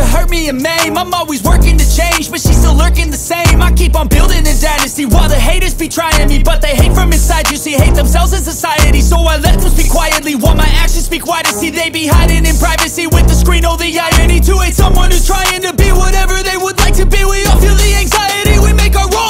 to hurt me and maim. I'm always working to change, but she's still lurking the same. I keep on building a dynasty while the haters be trying me But they hate from inside, you see, hate themselves in society So I let them speak quietly while my actions speak wider. See, they be hiding in privacy with the screen, oh the irony To hate someone who's trying to be whatever they would like to be. We all feel the anxiety, we make our own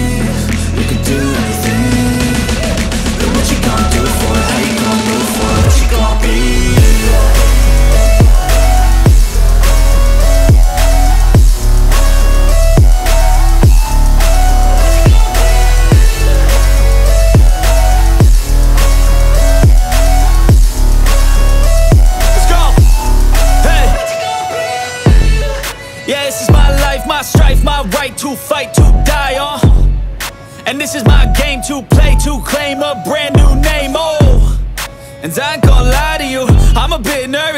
what you gonna do for? How you gonna move for? What you gonna be?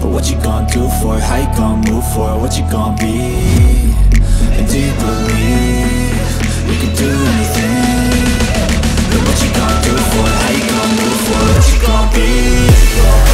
but what you gon' do for it? How you gon' move for it? What you gon' be? And do you believe you can do anything? But what you gon' do for it? How you gon' move for it? What you gon' be?